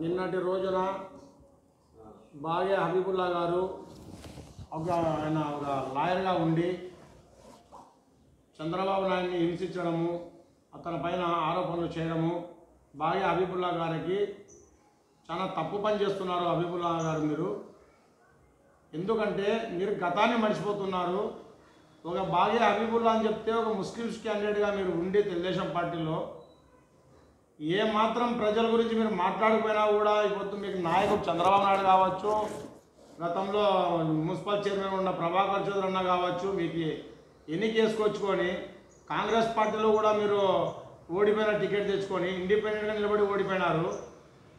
నిన్నటి రోజున బాగే హబీబుల్లా గారు ఒక ఆయన ఒక లాయర్గా ఉండి చంద్రబాబు నాయుడిని హింసించడము అతని పైన ఆరోపణలు చేయడము బాగే హబీబుల్లా గారికి చాలా తప్పు పని చేస్తున్నారు హబీబుల్లా గారు మీరు. ఎందుకంటే మీరు గతాన్ని మర్చిపోతున్నారు. ఒక బాగే హబీబుల్లా అని చెప్తే ఒక ముస్లిమ్స్ క్యాండిడేట్గా మీరు ఉండి తెలుగుదేశం పార్టీలో ఏ మాత్రం ప్రజల గురించి మీరు మాట్లాడకపోయినా కూడా ఇప్పుడు మీకు నాయకుడు చంద్రబాబు నాయుడు కావచ్చు గతంలో మున్సిపల్ చైర్మన్ ఉన్న ప్రభాకర్ చౌదరి అన్న కావచ్చు మీకు ఎన్ని చేసుకొచ్చుకొని కాంగ్రెస్ పార్టీలో కూడా మీరు ఓడిపోయిన టికెట్ తెచ్చుకొని ఇండిపెండెంట్గా నిలబడి ఓడిపోయినారు.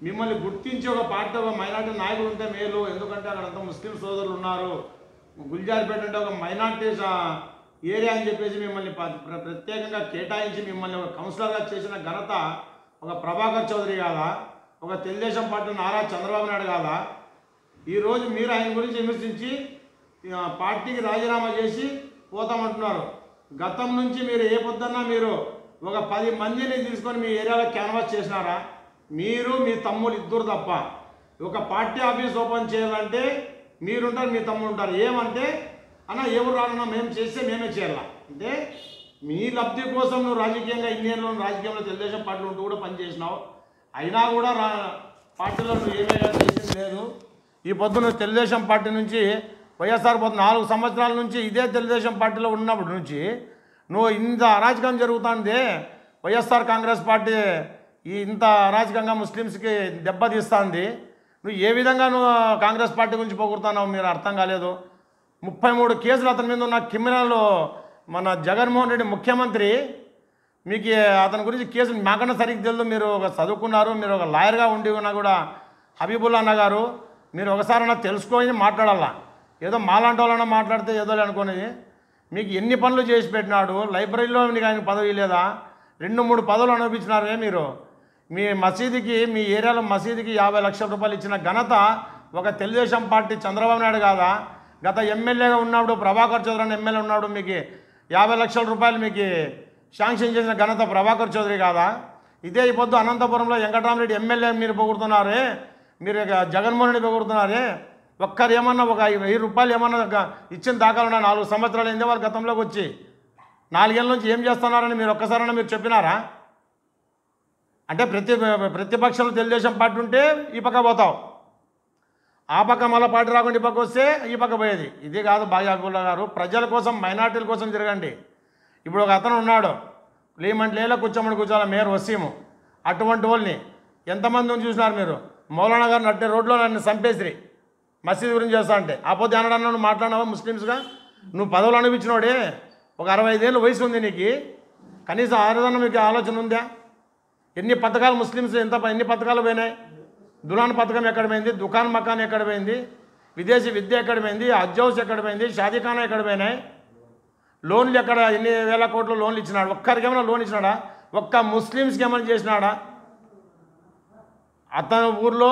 మిమ్మల్ని గుర్తించి ఒక పార్టీ ఒక మైనార్టీ నాయకుడు ఉంటే మేలు. ఎందుకంటే అక్కడంతా ముస్లిం సోదరులు ఉన్నారు. గుల్జార్పేట అంటే ఒక మైనార్టీ ఏరియా అని చెప్పేసి మిమ్మల్ని ప్రత్యేకంగా కేటాయించి మిమ్మల్ని ఒక కౌన్సిలర్గా చేసిన ఘనత ఒక ప్రభాకర్ చౌదరి కాదా ఒక తెలుగుదేశం పార్టీ నారా చంద్రబాబు నాయుడు కాదా ఈరోజు మీరు ఆయన గురించి విమర్శించి పార్టీకి రాజీనామా చేసి పోతామంటున్నారు. గతం నుంచి మీరు ఏ పొద్దున్నా మీరు ఒక పది మందిని తీసుకొని మీ ఏరియాలో క్యాన్వాస్ చేసినారా? మీరు మీ తమ్ముడు ఇద్దరు తప్ప. ఒక పార్టీ ఆఫీస్ ఓపెన్ చేయాలంటే మీరుంటారు మీ తమ్ముడు ఉంటారు. ఏమంటే అన్న ఎవరు రానన్నా మేము చేస్తే మేమే చేయాల? అంటే మీ లబ్ధి కోసం నువ్వు రాజకీయంగా ఇండియన్లో రాజకీయంలో తెలుగుదేశం పార్టీలో ఉంటూ కూడా పనిచేసినావు. అయినా కూడా రా పార్టీలో నువ్వు ఏమీ చేసింది లేదు. ఈ పొద్దు నువ్వు తెలుగుదేశం పార్టీ నుంచి వైఎస్ఆర్ పొద్దు నాలుగు సంవత్సరాల నుంచి ఇదే తెలుగుదేశం పార్టీలో ఉన్నప్పటి నుంచి నువ్వు ఇంత అరాచకం జరుగుతుంది. వైఎస్ఆర్ కాంగ్రెస్ పార్టీ ఈ ఇంత అరాచకంగా ముస్లిమ్స్కి దెబ్బతీస్తుంది నువ్వు ఏ విధంగా నువ్వు కాంగ్రెస్ పార్టీ గురించి పొగుడుతున్నావు మీరు అర్థం కాలేదు. ముప్పై మూడు కేసులు అతని మీద ఉన్న క్రిమినల్ మన జగన్మోహన్ రెడ్డి ముఖ్యమంత్రి మీకు అతని గురించి కేసు మాకన్నా సరిగ్గా తెలియదు మీరు ఒక చదువుకున్నారు మీరు ఒక లాయర్గా ఉండి ఉన్నా కూడా హబీబుల్లా అన్న గారు మీరు ఒకసారి అన్న తెలుసుకొని మాట్లాడాలా. ఏదో మాలాంటి వాళ్ళన్నా మాట్లాడితే ఏదో అనుకునేది మీకు ఎన్ని పనులు చేసి పెట్టినాడు లైబ్రరీలో మీకు ఆయన పదవి లేదా? రెండు మూడు పదవులు అనుభవించినారే మీరు. మీ మసీదుకి మీ ఏరియాలో మసీదుకి యాభై లక్షల రూపాయలు ఇచ్చిన ఘనత ఒక తెలుగుదేశం పార్టీ చంద్రబాబు నాయుడు కాదా? గత ఎమ్మెల్యేగా ఉన్నప్పుడు ప్రభాకర్ చౌదరి ఎమ్మెల్యే ఉన్నాడు మీకు యాభై లక్షల రూపాయలు మీకు శాంక్షన్ చేసిన ఘనత ప్రభాకర్ చౌదరి కాదా? ఇదే ఈ పొద్దు అనంతపురంలో వెంకటరామరెడ్డి ఎమ్మెల్యే మీరు పొగుడుతున్నారే మీరు జగన్మోహన్ రెడ్డి పొగుడుతున్నారే? ఒక్కరు ఏమన్నా ఒక వెయ్యి రూపాయలు ఏమన్నా ఇచ్చిన దాఖలు ఉన్నాయి నాలుగు సంవత్సరాలు అయిందే వాళ్ళు గతంలోకి వచ్చి నాలుగేళ్ళ నుంచి ఏం చేస్తున్నారని మీరు ఒక్కసారైనా మీరు చెప్పినారా? అంటే ప్రతి ప్రతిపక్షంలో తెలుగుదేశం పార్టీ ఉంటే ఈ పక్క పోతావు. ఆ పక్క మళ్ళీ పార్టీ రాకుండా ఈ పక్క వస్తే ఈ పక్క పోయేది. ఇది కాదు బాగ్యాకుల్లా గారు. ప్రజల కోసం మైనార్టీల కోసం తిరగండి. ఇప్పుడు ఒక అతను ఉన్నాడు. లేమంటే లేలా కూర్చోమని కూర్చోాలి మేయర్ వసీము. అటువంటి వాళ్ళని ఎంతమందిని చూసినారు మీరు? మౌలానా గారు నట్టే రోడ్లో నన్ను చంపేసిరి. మసీద్ గురించి చేస్తా అంటే. ఆ పొద్దు అనడన్నా నువ్వు మాట్లాడినావా ముస్లిమ్స్గా? నువ్వు పదవులు అనిపించినోడే ఒక అరవై ఐదేళ్ళు వయసు ఉంది నీకు. కనీసం ఆరుదన్న మీకు ఆలోచన ఉందా? ఎన్ని పథకాలు ముస్లిమ్స్ ఎంత ఎన్ని పథకాలు పోయినాయి? దులాన్ పథకం ఎక్కడ పోయింది దుకాన్ మకాన్ ఎక్కడ పోయింది విదేశీ విద్య ఎక్కడ పోయింది హజ్ హౌస్ ఎక్కడ పోయింది షాదీఖానా ఎక్కడ పోయినాయి లోన్లు ఎక్కడ ఎన్ని వేల కోట్లు లోన్లు ఇచ్చినాడు? ఒక్కరికి ఏమైనా లోన్ ఇచ్చినాడా? ఒక్క ముస్లిమ్స్కి ఏమైనా చేసినాడా? అతని ఊర్లో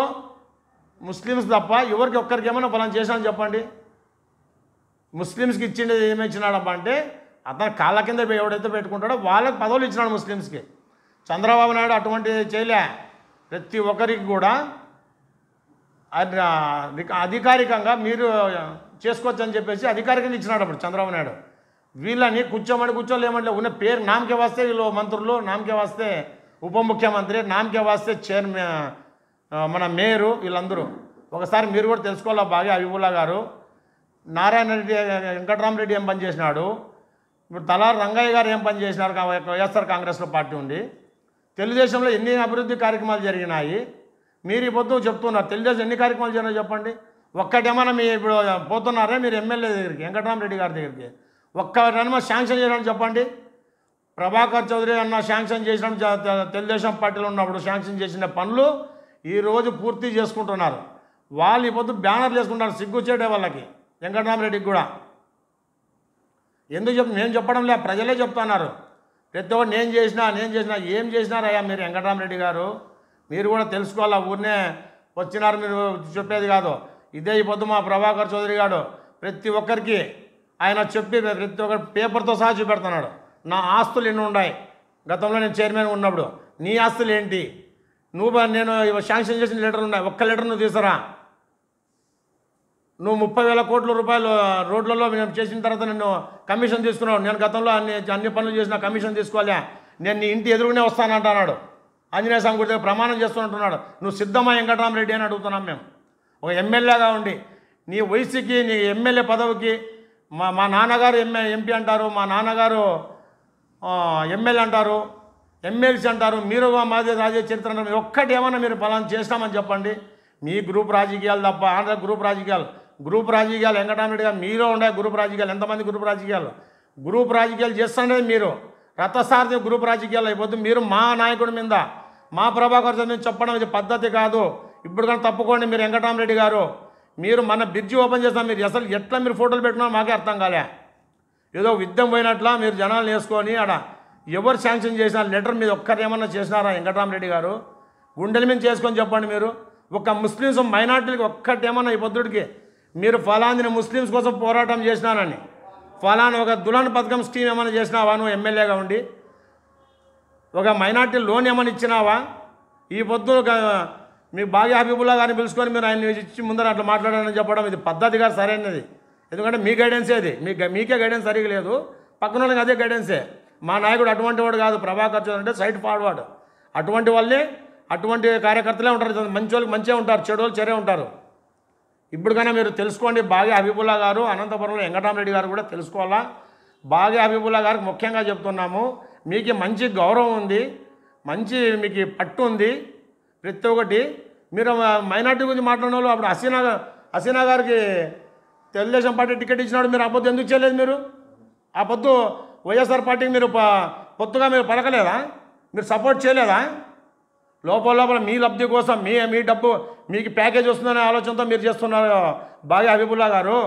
ముస్లిమ్స్ తప్ప ఎవరికి ఒక్కరికి ఏమైనా ఫలం చేశానని చెప్పండి. ముస్లిమ్స్కి ఇచ్చిండేది ఏమి ఇచ్చినాడబ్బా అంటే అతను కాళ్ళ కింద పోయి ఎవడైతే పెట్టుకుంటాడో వాళ్ళకి పదవులు ఇచ్చినాడు ముస్లిమ్స్కి. చంద్రబాబు నాయుడు అటువంటి చేయలే. ప్రతి ఒక్కరికి కూడా అధికారికంగా మీరు చేసుకోవచ్చు అని చెప్పేసి అధికారికంగా ఇచ్చినాడు అప్పుడు చంద్రబాబు నాయుడు. వీళ్ళని కూర్చోమని కూర్చోలేమంటే ఉన్న పేరు నామకే వస్తే వీళ్ళు మంత్రులు నామకే వస్తే ఉప ముఖ్యమంత్రి నామకే వస్తే చైర్మన్ మన మేయరు వీళ్ళందరూ. ఒకసారి మీరు కూడా తెలుసుకోవాలా బాగా అవిబుల్లా గారు? నారాయణ రెడ్డి వెంకటరామరెడ్డి ఏం పని చేసినాడు? ఇప్పుడు తలారి రంగయ్య గారు ఏం పనిచేసినారు వైఎస్ఆర్ కాంగ్రెస్లో పార్టీ ఉండి. తెలుగుదేశంలో ఎన్ని అభివృద్ధి కార్యక్రమాలు జరిగినాయి? మీరు ఈ పొద్దు చెప్తున్నారు. తెలుగుదేశం ఎన్ని కార్యక్రమాలు జరిగినాయి చెప్పండి. ఒక్కటేమన్నా మీ ఇప్పుడు పోతున్నారే? మీరు ఎమ్మెల్యే దగ్గరికి వెంకటరామరెడ్డి గారి దగ్గరికి. ఒక్కటేమో శాంక్షన్ చేయడానికి చెప్పండి. ప్రభాకర్ చౌదరి అన్న శాంక్షన్ చేసిన తెలుగుదేశం పార్టీలో ఉన్నప్పుడు శాంక్షన్ చేసిన పనులు ఈరోజు పూర్తి చేసుకుంటున్నారు. వాళ్ళు ఈ పొద్దు బ్యానర్లు వేసుకుంటారు సిగ్గు వాళ్ళకి వెంకటరామరెడ్డికి కూడా. ఎందుకు చెప్ నేను చెప్పడం లే ప్రజలే చెప్తున్నారు. ప్రతి ఒక్కరు నేను చేసినా నేను చేసినా ఏం చేసినారయ్యా మీరు వెంకటరామరెడ్డి గారు? మీరు కూడా తెలుసుకోవాలా ఊరినే? వచ్చినారు మీరు చెప్పేది కాదు. ఇదే ఈ పొద్దు మా ప్రభాకర్ చౌదరి గారు. ప్రతి ఒక్కరికి ఆయన చెప్పి ప్రతి ఒక్కరు పేపర్తో సహా చూపెడుతున్నాడు. నా ఆస్తులు ఎన్ని ఉన్నాయి? గతంలో నేను చైర్మన్ ఉన్నప్పుడు. నీ ఆస్తులు ఏంటి? నువ్వు నేను శాంక్షన్ చేసిన లెటర్లు ఉన్నాయి. ఒక్క లెటర్ నువ్వు తీసుకురా నువ్వు ముప్పై వేల కోట్ల రూపాయలు రోడ్లలో మేము చేసిన తర్వాత నన్ను కమిషన్ తీసుకున్నావు. నేను గతంలో అన్ని అన్ని పనులు చేసిన కమిషన్ తీసుకోవాలా నేను నీ ఇంటి ఎదురుగానే వస్తానంటున్నాడు. ఆంజనేయ స్వామి గుడి దగ్గర ప్రమాణం చేస్తున్నట్టున్నాడు. నువ్వు సిద్ధమా వెంకటరామరెడ్డి అని అడుగుతున్నాం మేము. ఒక ఎమ్మెల్యేగా ఉండి నీ వయసుకి నీ ఎమ్మెల్యే పదవికి మా మా నాన్నగారు ఎమ్మె ఎంపీ అంటారు మా నాన్నగారు ఎమ్మెల్యే అంటారు ఎమ్మెల్సీ అంటారు మీరు మాది రాజే చరిత్ర అంటారు. ఒక్కటి ఏమన్నా మీరు ఫలానా చేస్తామని చెప్పండి. మీ గ్రూప్ రాజకీయాలు తప్ప ఆంధ్ర గ్రూప్ రాజకీయాలు గ్రూప్ రాజకీయాలు వెంకటరామరెడ్డి గారు మీలో ఉండే గ్రూప్ రాజకీయాలు ఎంతమంది గ్రూప్ రాజకీయాలు? గ్రూప్ రాజకీయాలు చేస్తుండే మీరు. రథసారథి గ్రూప్ రాజకీయాలు అయిపోతుంది మీరు మా నాయకుడి మీద మా ప్రభాకర్ మీద చెప్పడం ఇది పద్ధతి కాదు. ఇప్పుడు కానీ తప్పుకోండి మీరు వెంకటరామరెడ్డి గారు. మీరు మన బ్రిడ్జి ఓపెన్ చేస్తాం మీరు అసలు ఎట్లా మీరు ఫోటోలు పెట్టినా మాకే అర్థం కాలే. ఏదో యుద్ధం పోయినట్ల మీరు జనాలు వేసుకొని ఆడ ఎవరు శాంక్షన్ చేసిన లెటర్ మీద ఒక్కరు ఏమన్నా చేసినారా వెంకటరామరెడ్డి గారు? గుండెల మీద చేసుకొని చెప్పండి మీరు. ఒక ముస్లిమ్స్ మైనార్టీలకి ఒక్కటేమన్నా ఈ పొద్దుడికి మీరు ఫలాందిని ముస్లిమ్స్ కోసం పోరాటం చేసినానని ఫలానా ఒక దులాన్ పథకం స్కీమ్ ఏమైనా చేసినావా? నువ్వు ఎమ్మెల్యేగా ఉండి. ఒక మైనార్టీ లోన్ ఏమైనా ఇచ్చినావా? ఈ పొద్దు ఒక మీ బాగా హబీబుల్లా గారిని పిలుచుకొని మీరు ఆయన ఇచ్చి ముందర అట్లా మాట్లాడాలని చెప్పడం ఇది పద్ధతి గారు సరైనది. ఎందుకంటే మీ గైడెన్సే అది మీ మీకే గైడెన్స్ సరిగా లేదు. పక్కన వాళ్ళకి అదే గైడెన్సే మా నాయకుడు అటువంటి వాడు కాదు. ప్రభాకర్ చౌదరి అంటే సైడ్ ఫార్వర్డ్. అటువంటి వాళ్ళే అటువంటి కార్యకర్తలే ఉంటారు. మంచి వాళ్ళకి మంచిగా ఉంటారు. చెడు వాళ్ళు చెరే ఉంటారు. ఇప్పటికైనా మీరు తెలుసుకోండి బాగా హబీబుల్లా గారు అనంతపురంలో వెంకటరామరెడ్డి గారు కూడా తెలుసుకోవాలా? బాగా హబీబుల్లా గారికి ముఖ్యంగా చెప్తున్నాము మీకు మంచి గౌరవం ఉంది మంచి మీకు పట్టు ఉంది. ప్రతి ఒక్కటి మీరు మైనార్టీ గురించి మాట్లాడిన వాళ్ళు అప్పుడు హసీనా హసీనా గారికి తెలుగుదేశం పార్టీ టికెట్ ఇచ్చినాడు మీరు ఆ పొద్దు ఎందుకు చేయలేదు మీరు? ఆ పొద్దు వైఎస్ఆర్ పార్టీకి మీరు ప- పొత్తుగా మీరు పలకలేదా? మీరు సపోర్ట్ చేయలేదా? లోపల లోపల మీ లబ్ధి కోసం మీ మీ డబ్బు మీకు ప్యాకేజ్ వస్తుందనే ఆలోచనతో మీరు చేస్తున్నారు. బాగా హబీబుల్లా గారు.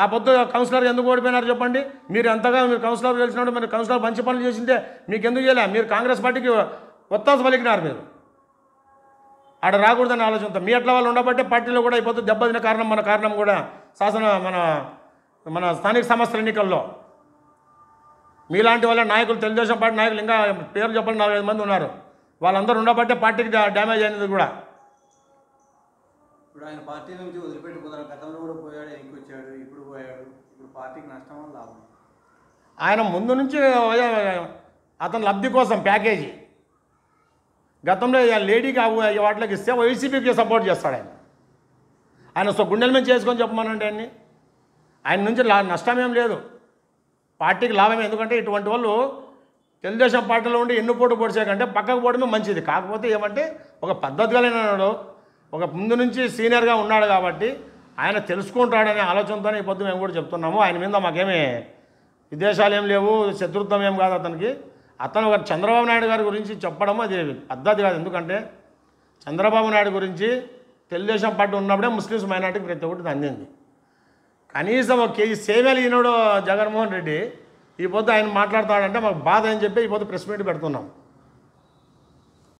ఆ పొద్దు కౌన్సిలర్ ఎందుకు ఓడిపోయినారు చెప్పండి? మీరు ఎంతగా మీరు కౌన్సిలర్ గెలిచినప్పుడు మీరు కౌన్సిలర్ మంచి పనులు చేసింటే మీకు ఎందుకు చేయలే? మీరు కాంగ్రెస్ పార్టీకి ఒత్తాస పలికినారు మీరు. ఆడ రాకూడదని ఆలోచనతో. మీ ఎట్లా వాళ్ళు ఉండబట్టే పార్టీలో కూడా అయిపోతుంది దెబ్బతిన కారణం మన కారణం కూడా శాసన మన మన స్థానిక సంస్థల ఎన్నికల్లో. మీలాంటి వాళ్ళ నాయకులు తెలుగుదేశం పార్టీ నాయకులు ఇంకా పేర్లు చెప్పండి నాలుగైదు మంది ఉన్నారు. వాళ్ళందరూ ఉండబట్టే పార్టీకి డ్యామేజ్ అయినది కూడా. ఇప్పుడు ఆయన పార్టీ నుంచి వదిలిపెట్టుకున్నారు గతంలో కూడా పోయాడు ఎన్నికొచ్చాడు ఇప్పుడు పోయాడు. ఇప్పుడు పార్టీకి నష్టమా లాభం. ఆయన ముందు నుంచి అతని లబ్ధి కోసం ప్యాకేజీ. గతంలో లేడీకి ఆ వాటికి ఇస్తే వైసీపీకి సపోర్ట్ చేస్తాడు ఆయన. ఆయన సో గుండెల మీద చేసుకొని చెప్పమనండి ఆయన్ని. ఆయన నుంచి లా నష్టం ఏం లేదు. పార్టీకి లాభం ఎందుకంటే ఇటువంటి వాళ్ళు తెలుగుదేశం పార్టీలో ఉండి ఎన్ను పోటు పొడిచే కంటే పక్కకు పోవడమే మంచిది. కాకపోతే ఏమంటే ఒక పద్ధతి కలిగినాడు ఒక ముందు నుంచి సీనియర్గా ఉన్నాడు కాబట్టి ఆయన తెలుసుకుంటాడనే ఆలోచనతోనే ఈ పొద్దు మేము కూడా చెప్తున్నాము. ఆయన మీద మాకేమీ విదేశాలు ఏం లేవు శత్రుత్వం ఏం కాదు అతనికి. అతను ఒక చంద్రబాబు నాయుడు గారి గురించి చెప్పడం అది పద్ధతి కాదు. ఎందుకంటే చంద్రబాబు నాయుడు గురించి తెలుగుదేశం పార్టీ ఉన్నప్పుడే ముస్లిమ్స్ మైనార్టీకి ప్రతి ఒక్కటి అందింది. కనీసం ఒక కేజీ సేవలు ఈనాడు జగన్మోహన్ రెడ్డి ఈ పొద్దు ఆయన మాట్లాడతాడంటే మాకు బాధ అని చెప్పి ఈ పొద్దు ప్రెస్ మీట్ పెడుతున్నాం.